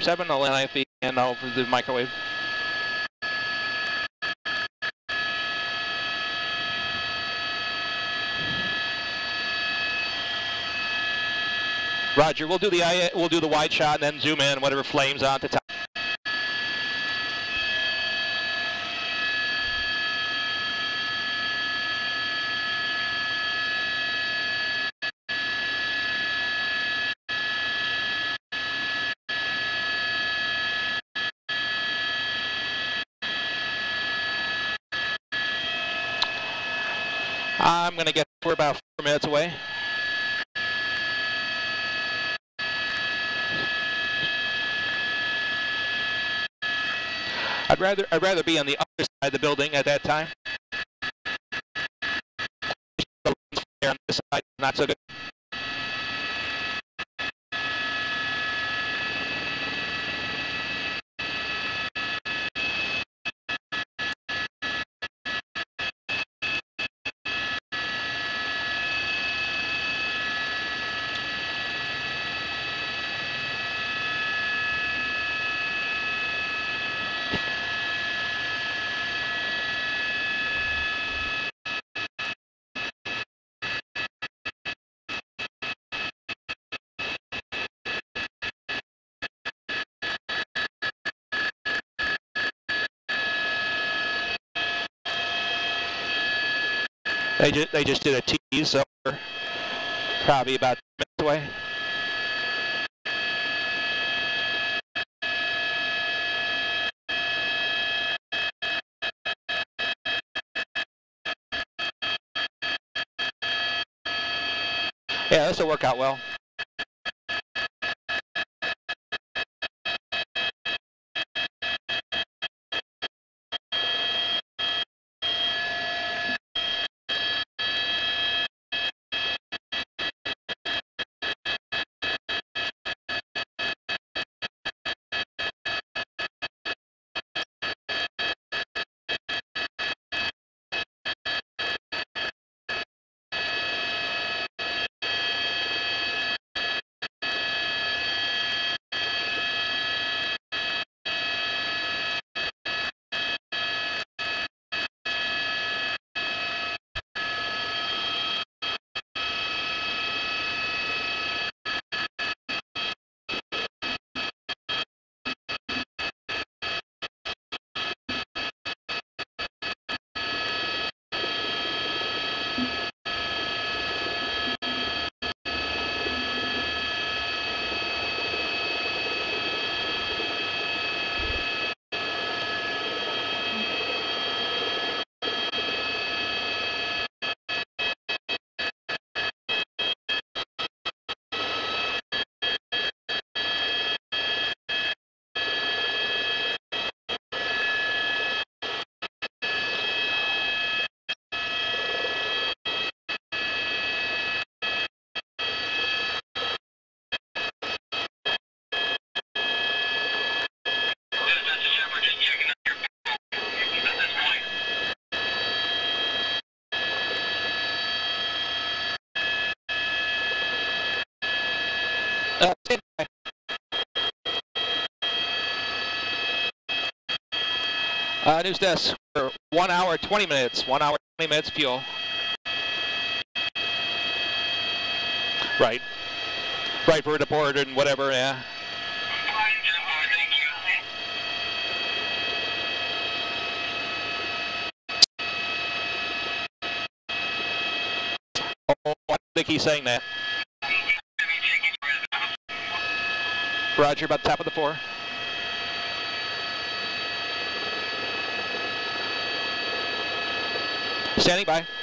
7, I'll NIFE and over the microwave. Roger, we'll do the we'll do the wide shot and then zoom in whatever flames on the top. I'm going to get, we're about four minutes away. I'd rather I'd rather be on the other side of the building at that time. Not so good. They just they just did a tease, so we're probably about minutes away. Yeah, this will work out well. Uh, news desk for one hour, 20 minutes. One hour, 20 minutes fuel. Right. Right for a report and whatever, yeah. Oh, I think he's saying that. Roger, about the top of the four. Standing by.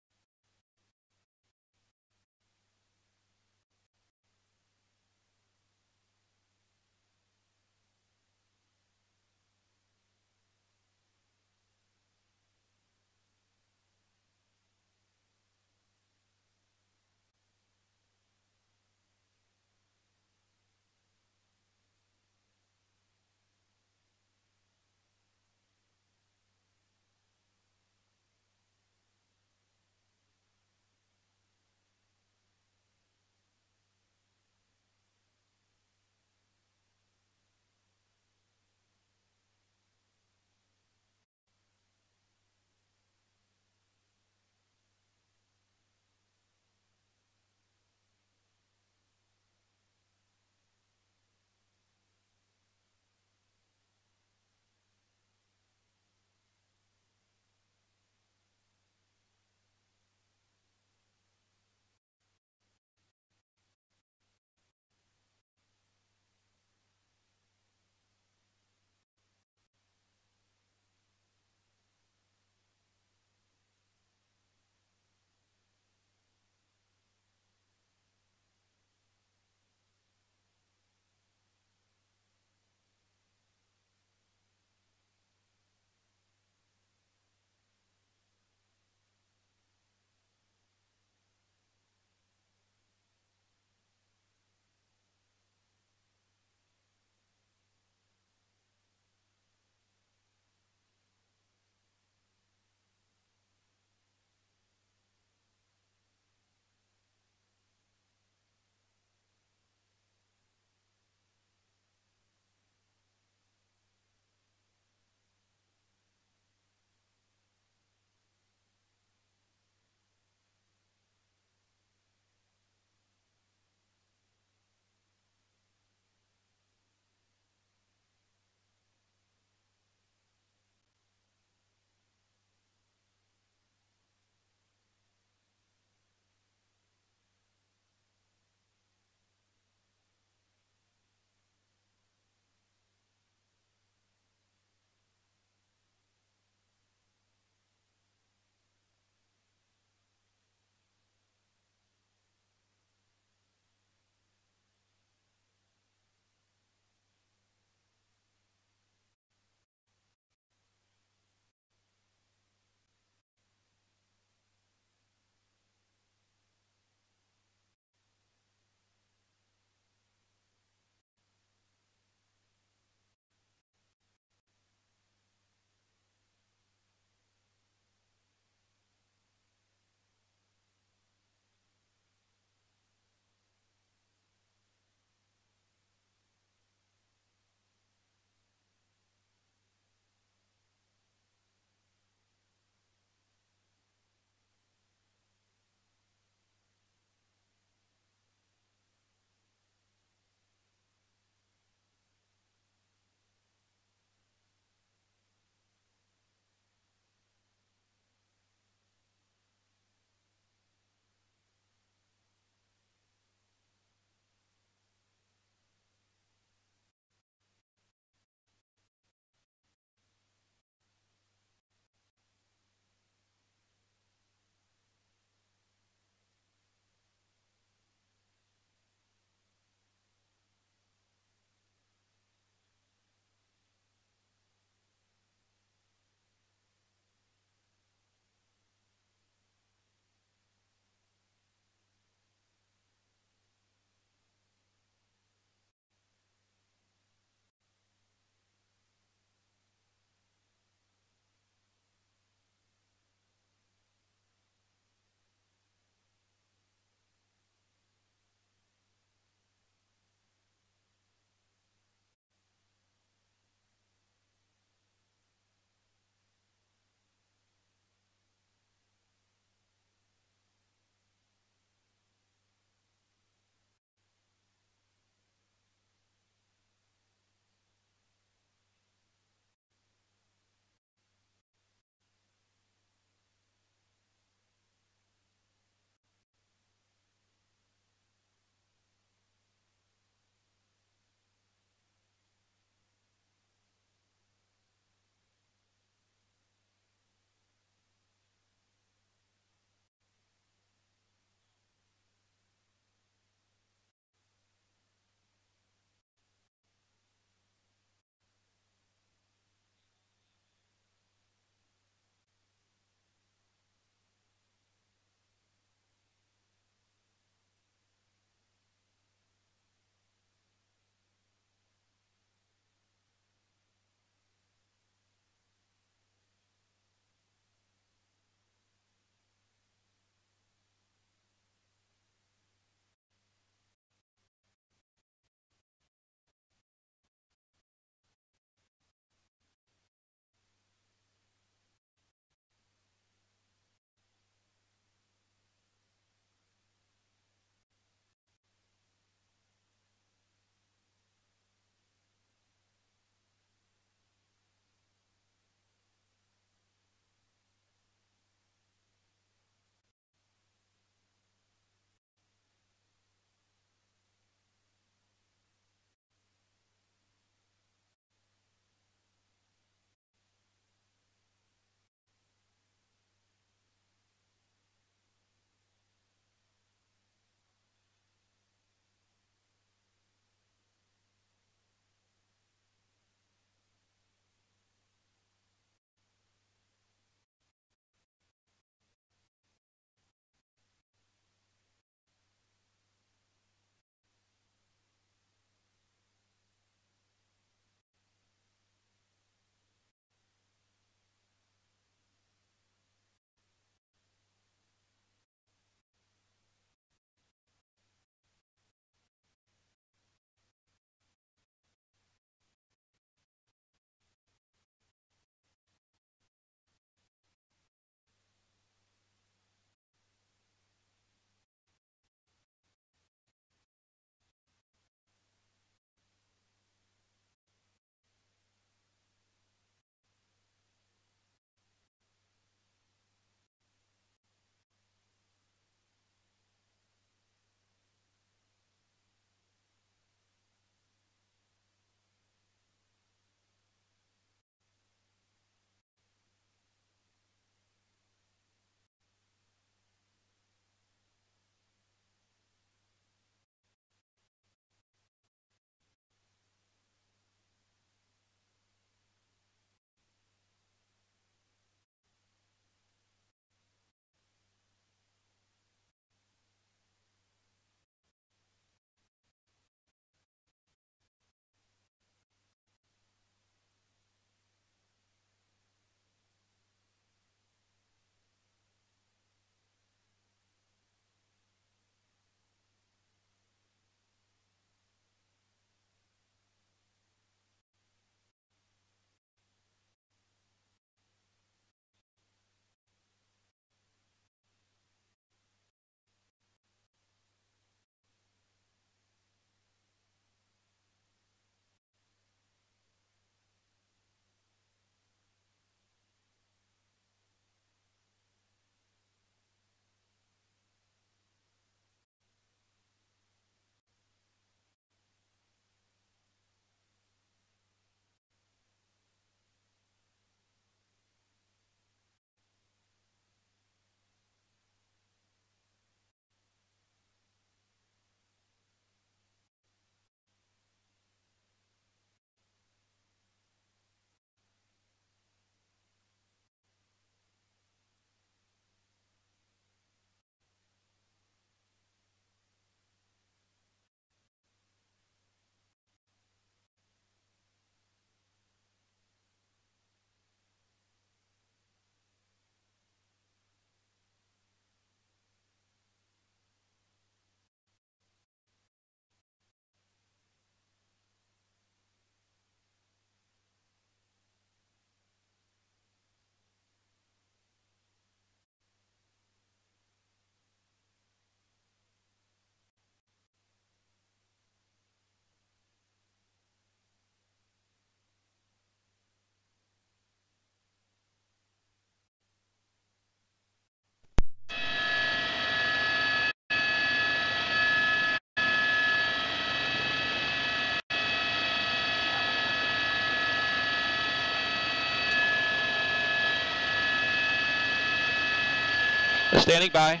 Standing by.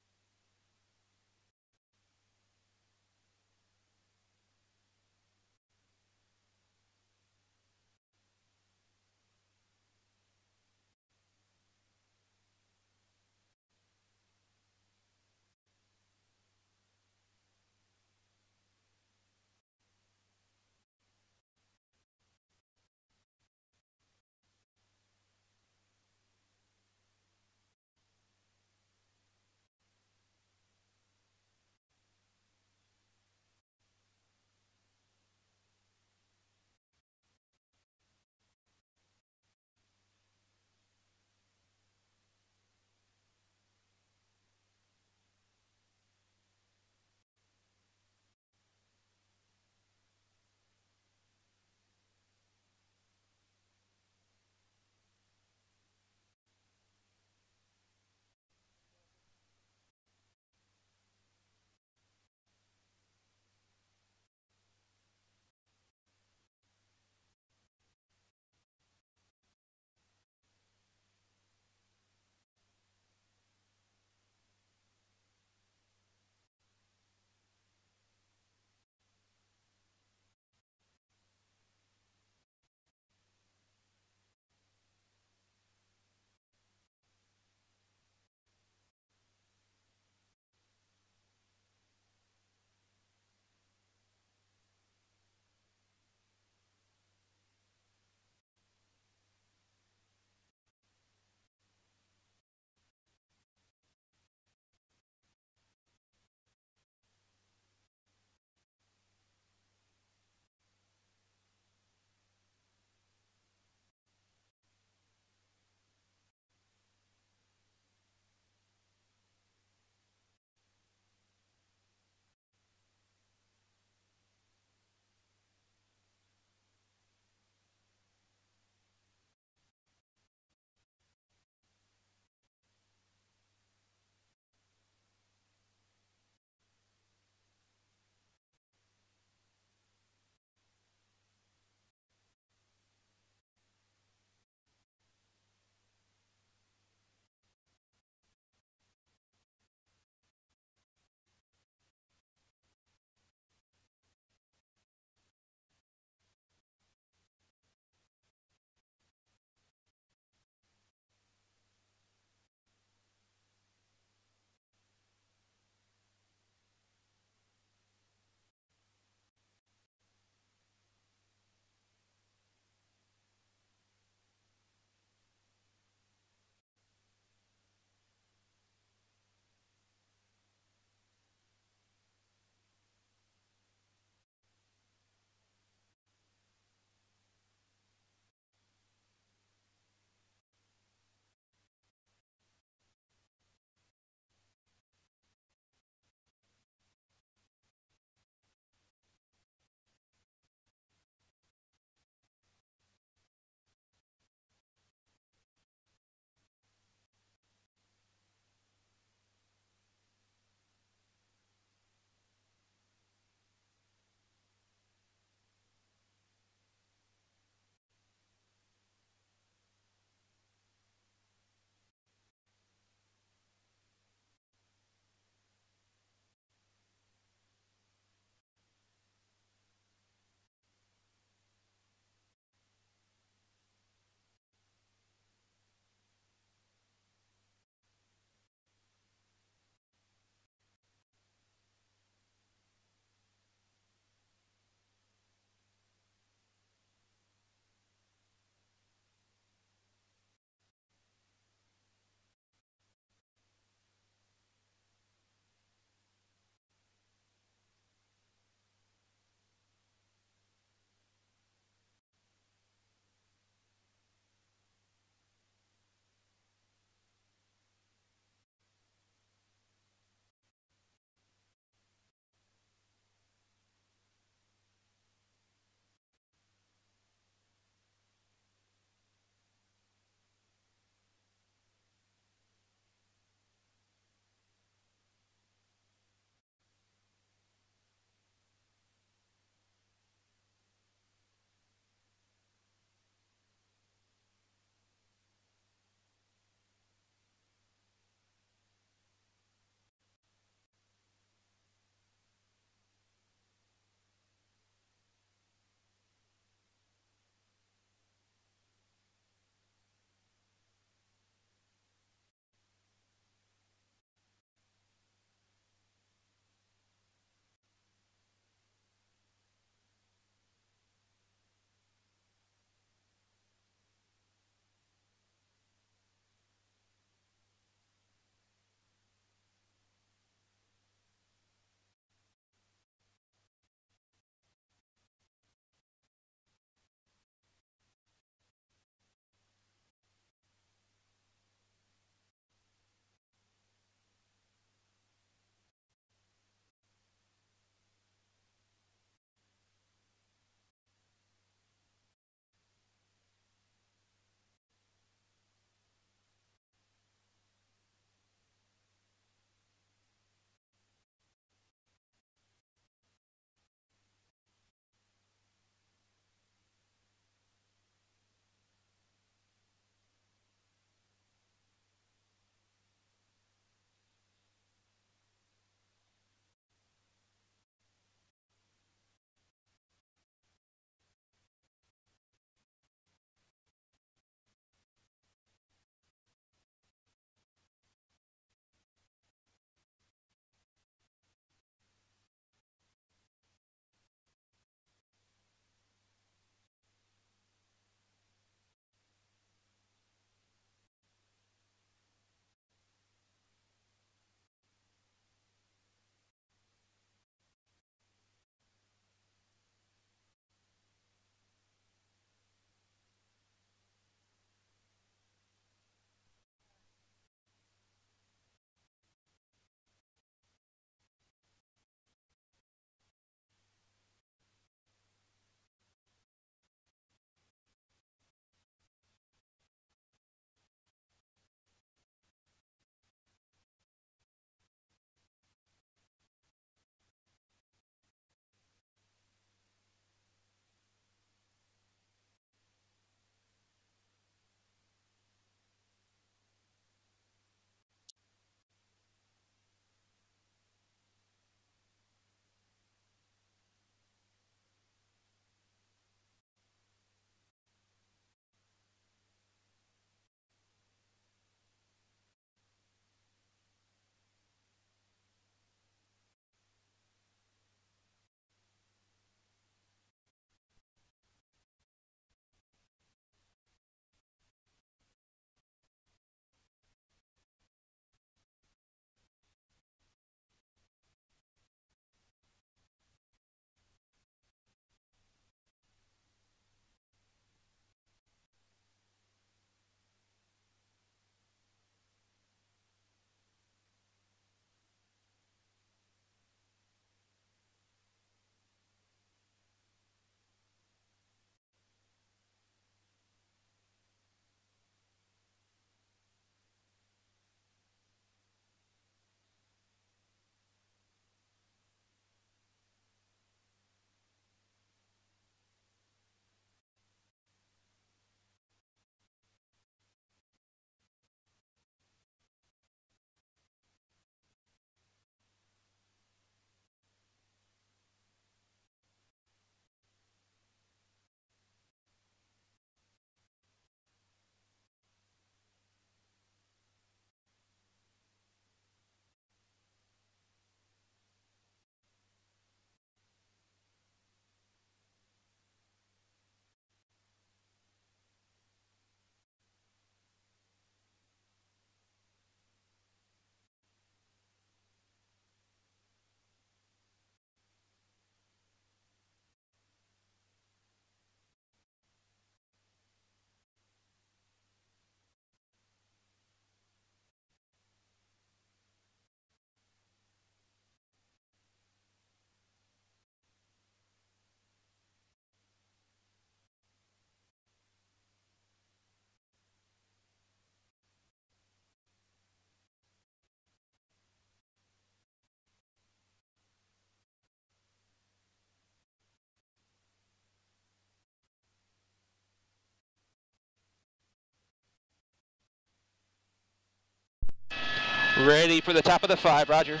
Ready for the top of the five, Roger.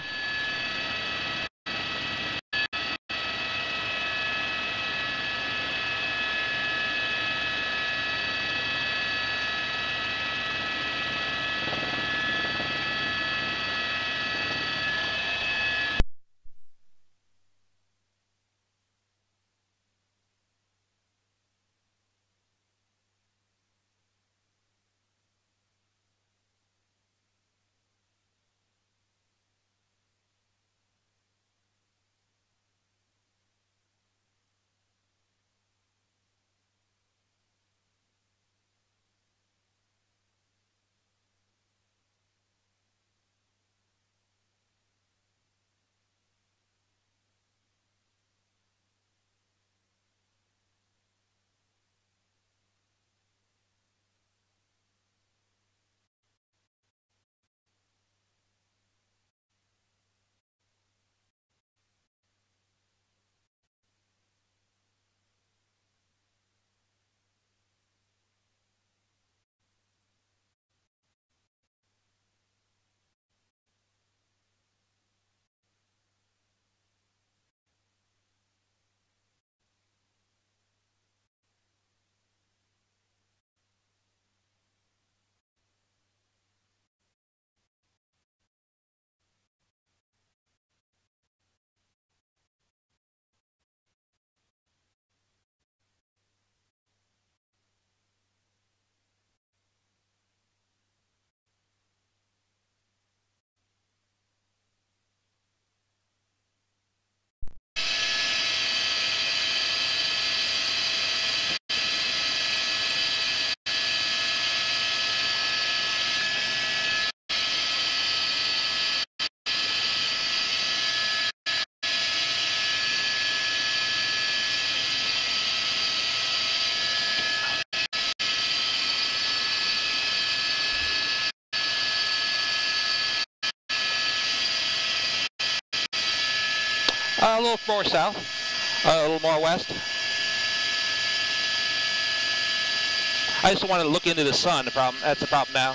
A little more south, uh, a little more west. I just want to look into the sun. The problem that's the problem now.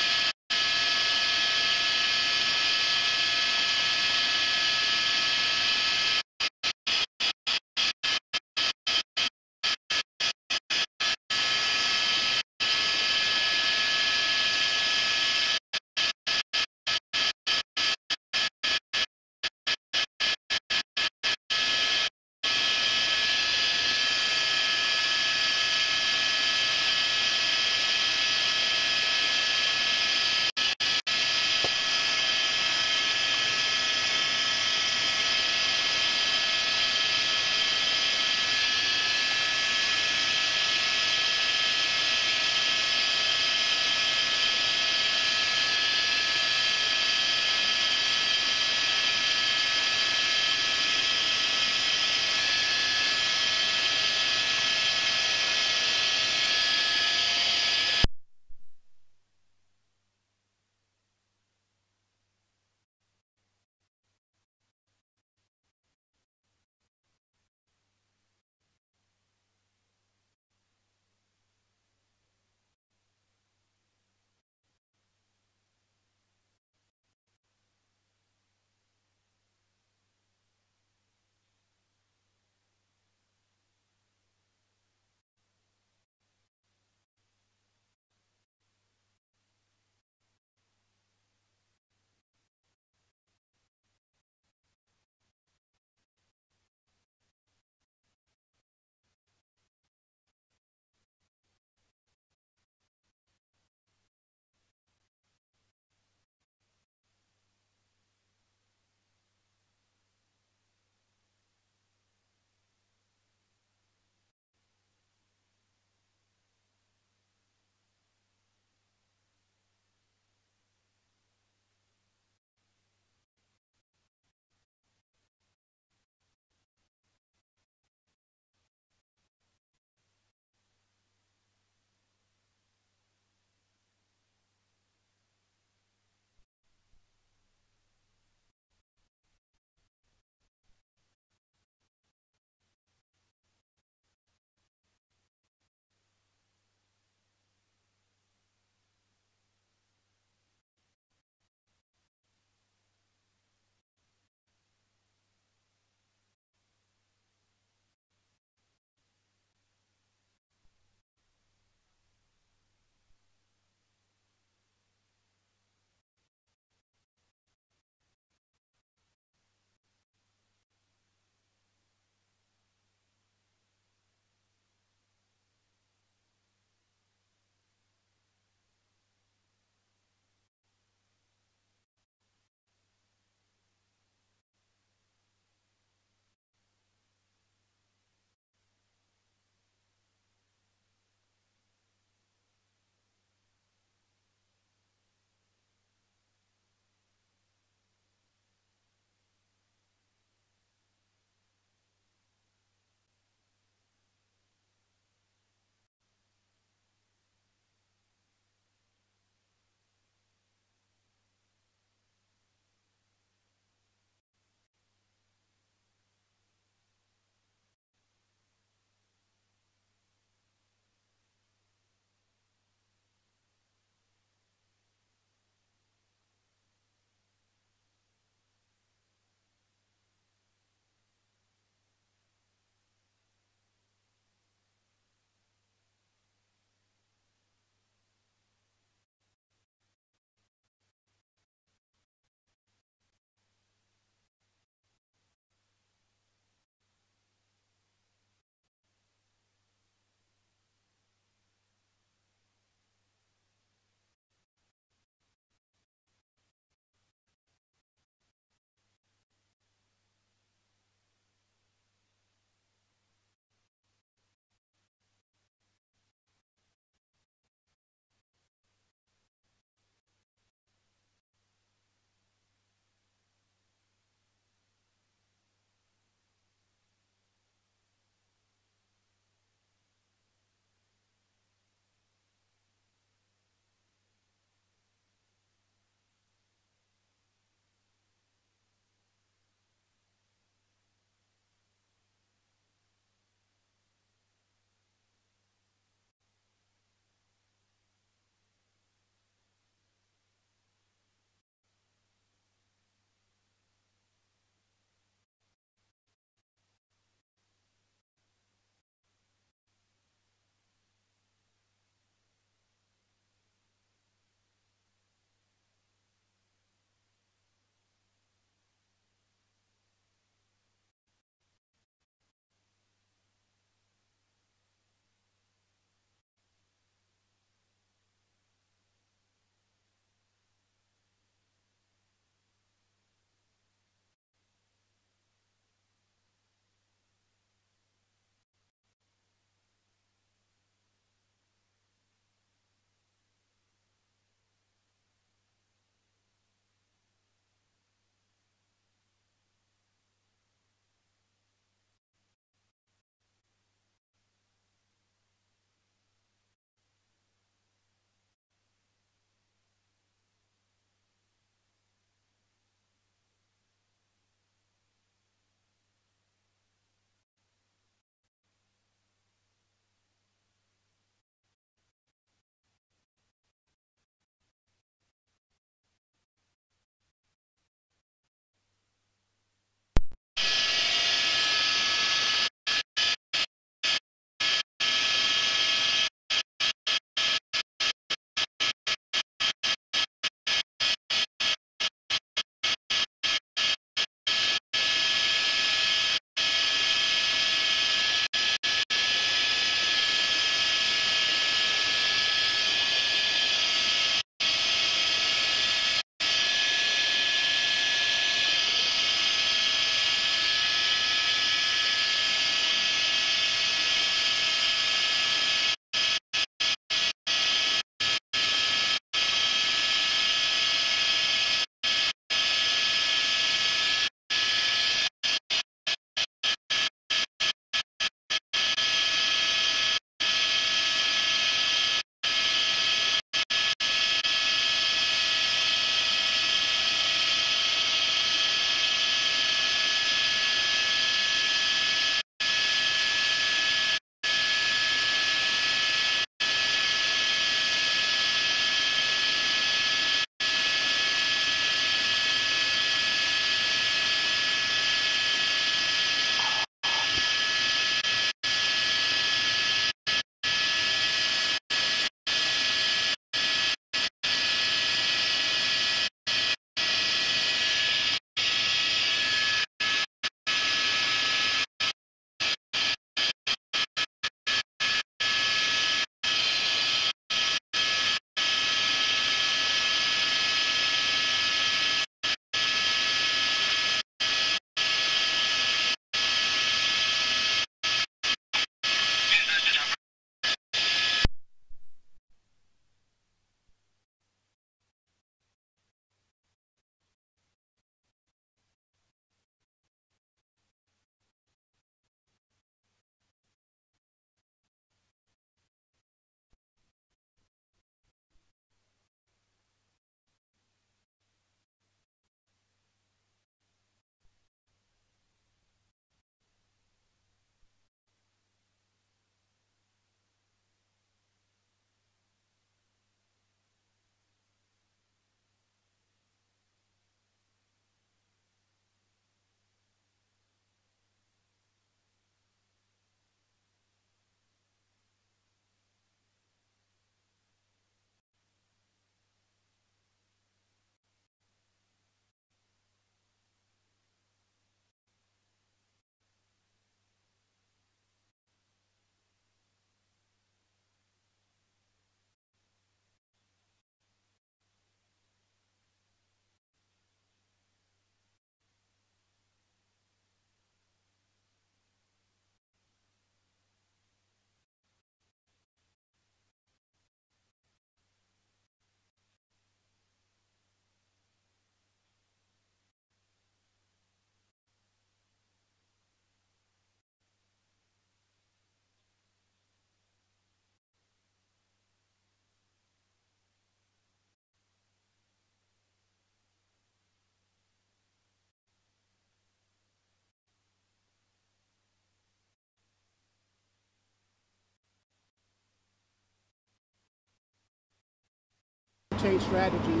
Change strategy,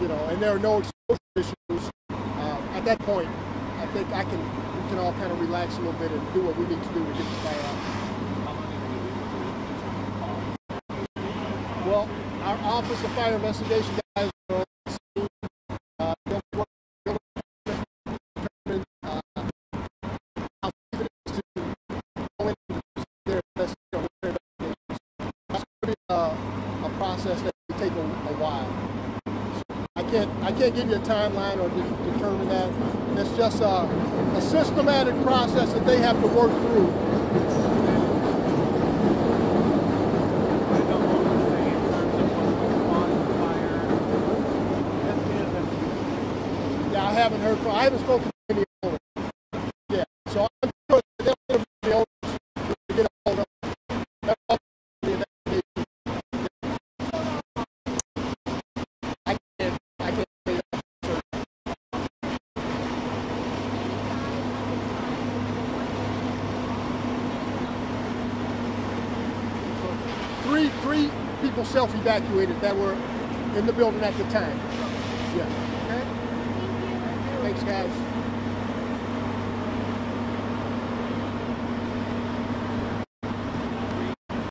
you know, and there are no exposure issues, uh, at that point, I think I can we can all kind of relax a little bit and do what we need to do to get the fire out. Well, our Office of Fire Investigation guys are can't I can't give you a timeline or de- determine that. It's just a, a systematic process that they have to work through. Yeah, I haven't heard from. I haven't spoken self-evacuated that were in the building at the time. Yeah. Okay. Thanks, guys.